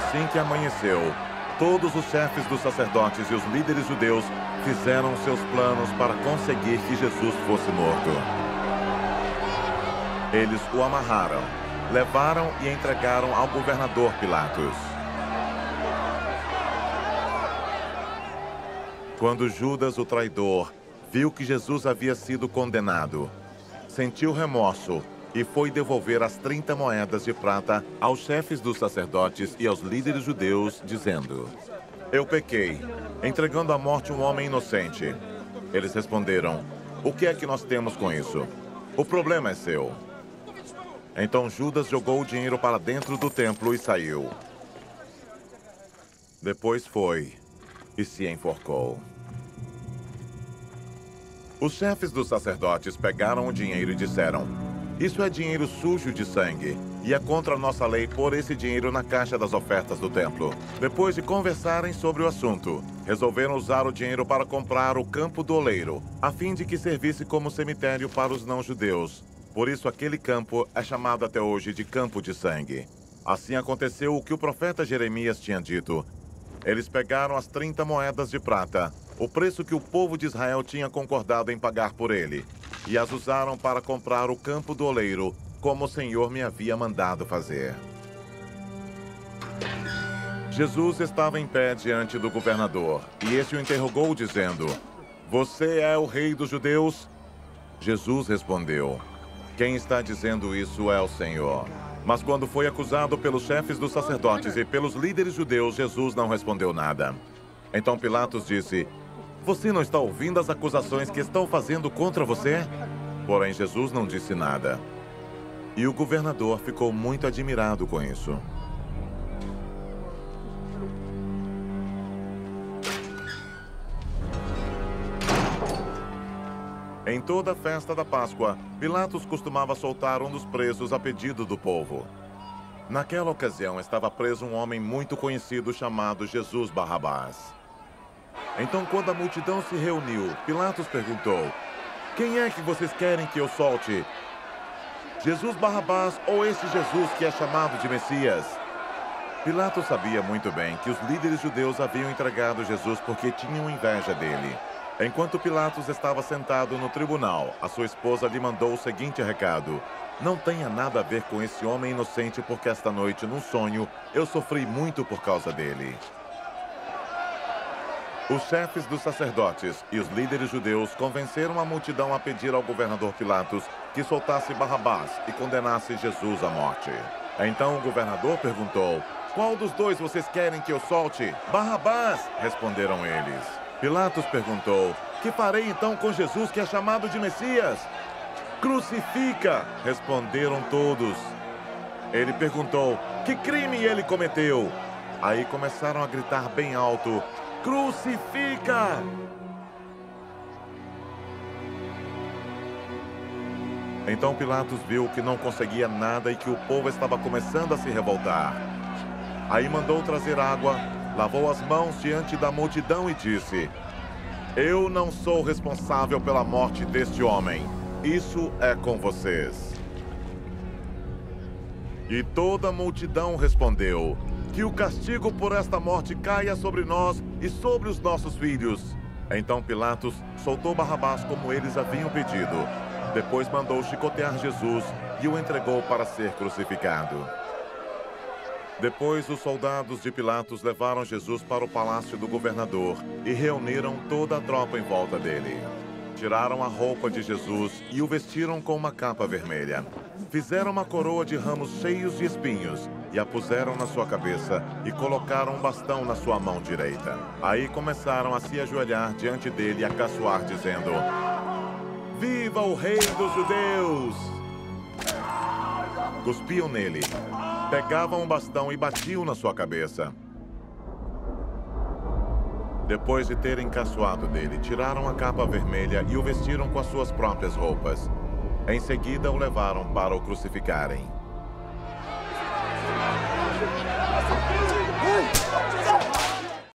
Assim que amanheceu, todos os chefes dos sacerdotes e os líderes judeus fizeram seus planos para conseguir que Jesus fosse morto. Eles o amarraram, levaram e entregaram ao governador Pilatos. Quando Judas, o traidor, viu que Jesus havia sido condenado, sentiu remorso e foi devolver as 30 moedas de prata aos chefes dos sacerdotes e aos líderes judeus, dizendo: Eu pequei, entregando à morte um homem inocente. Eles responderam: O que é que nós temos com isso? O problema é seu. Então Judas jogou o dinheiro para dentro do templo e saiu. Depois foi e se enforcou. Os chefes dos sacerdotes pegaram o dinheiro e disseram: Isso é dinheiro sujo de sangue, e é contra a nossa lei pôr esse dinheiro na caixa das ofertas do templo. Depois de conversarem sobre o assunto, resolveram usar o dinheiro para comprar o campo do oleiro, a fim de que servisse como cemitério para os não-judeus. Por isso, aquele campo é chamado até hoje de Campo de Sangue. Assim aconteceu o que o profeta Jeremias tinha dito. Eles pegaram as 30 moedas de prata, o preço que o povo de Israel tinha concordado em pagar por ele, e as usaram para comprar o campo do oleiro, como o Senhor me havia mandado fazer. Jesus estava em pé diante do governador, e este o interrogou, dizendo: Você é o rei dos judeus? Jesus respondeu: Quem está dizendo isso é o Senhor. Mas quando foi acusado pelos chefes dos sacerdotes e pelos líderes judeus, Jesus não respondeu nada. Então Pilatos disse: você não está ouvindo as acusações que estão fazendo contra você? Porém, Jesus não disse nada. E o governador ficou muito admirado com isso. Em toda a festa da Páscoa, Pilatos costumava soltar um dos presos a pedido do povo. Naquela ocasião, estava preso um homem muito conhecido chamado Jesus Barrabás. Então, quando a multidão se reuniu, Pilatos perguntou: Quem é que vocês querem que eu solte? Jesus Barrabás ou esse Jesus que é chamado de Messias? Pilatos sabia muito bem que os líderes judeus haviam entregado Jesus porque tinham inveja dele. Enquanto Pilatos estava sentado no tribunal, a sua esposa lhe mandou o seguinte recado: Não tenha nada a ver com esse homem inocente, porque esta noite, num sonho, eu sofri muito por causa dele. Os chefes dos sacerdotes e os líderes judeus convenceram a multidão a pedir ao governador Pilatos que soltasse Barrabás e condenasse Jesus à morte. Então o governador perguntou: Qual dos dois vocês querem que eu solte? Barrabás, responderam eles. Pilatos perguntou: Que farei então com Jesus que é chamado de Messias? Crucifica, responderam todos. Ele perguntou: Que crime ele cometeu? Aí começaram a gritar bem alto: Crucifica! Então Pilatos viu que não conseguia nada e que o povo estava começando a se revoltar. Aí mandou trazer água, lavou as mãos diante da multidão e disse: Eu não sou responsável pela morte deste homem. Isso é com vocês. E toda a multidão respondeu: que o castigo por esta morte caia sobre nós e sobre os nossos filhos. Então Pilatos soltou Barrabás como eles haviam pedido. Depois mandou chicotear Jesus e o entregou para ser crucificado. Depois, os soldados de Pilatos levaram Jesus para o palácio do governador e reuniram toda a tropa em volta dele. Tiraram a roupa de Jesus e o vestiram com uma capa vermelha. Fizeram uma coroa de ramos cheios de espinhos e a puseram na sua cabeça e colocaram um bastão na sua mão direita. Aí começaram a se ajoelhar diante dele e a caçoar, dizendo: Viva o Rei dos Judeus! Cuspiam nele, pegavam um bastão e batiam na sua cabeça. Depois de terem caçoado dele, tiraram a capa vermelha e o vestiram com as suas próprias roupas. Em seguida, o levaram para o crucificarem. Ei!